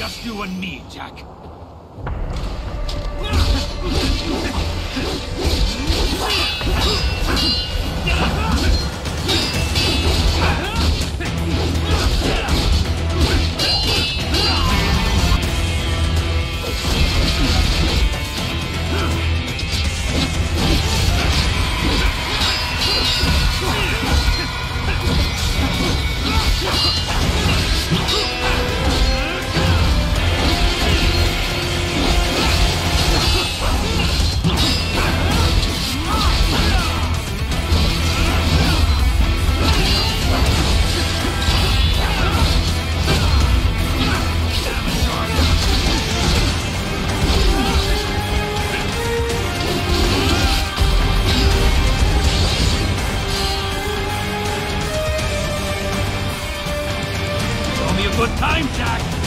just you and me, Jack. Good time, Jack.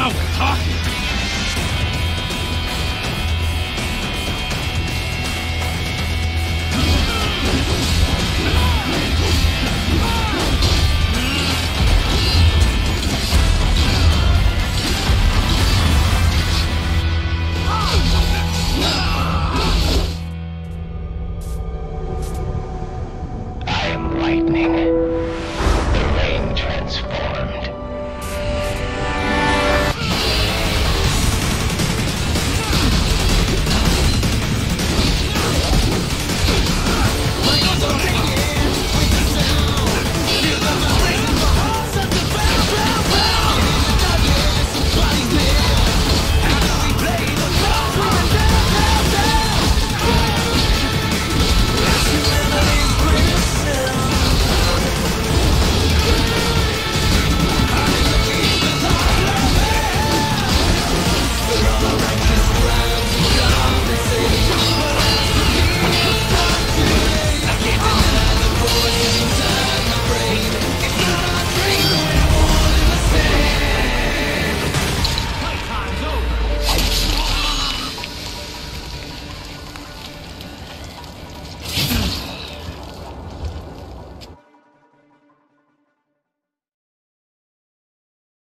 Now we're talking! lightning.